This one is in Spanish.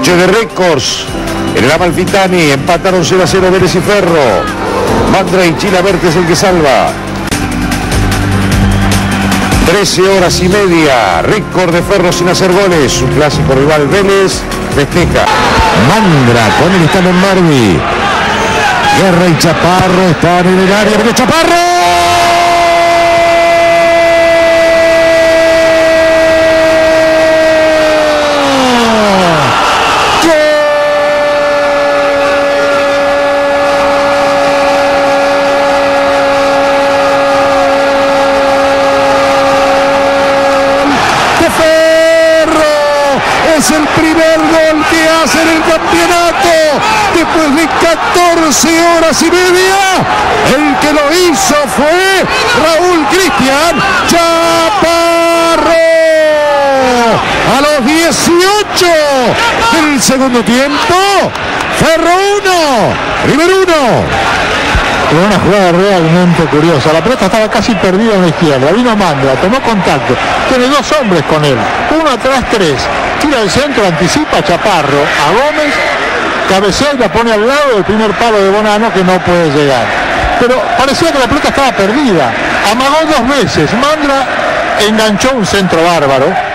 Noche de récords. En el Amalfitani empataron 0 a 0 Vélez y Ferro. Mandra y Chila es el que salva. 13 horas y media, récord de Ferro sin hacer goles. Su clásico rival Vélez festeja. Mandra con el están en Marvi. Guerra y Chaparro están en el área. de Chaparro! Es el primer gol que hace en el campeonato. Después de 14 horas y media, el que lo hizo fue Raúl Cristian Chaparro. A los 18 del segundo tiempo, Ferro 1, River 1 una jugada realmente curiosa. La pelota estaba casi perdida en la izquierda. Vino Mandra, tomó contacto. Tiene dos hombres con él. Uno atrás, tres. Tira el centro, anticipa Chaparro a Gómez. Cabecea y la pone al lado del primer palo de Bonano que no puede llegar. Pero parecía que la pelota estaba perdida. Amagó dos veces. Mandra enganchó un centro bárbaro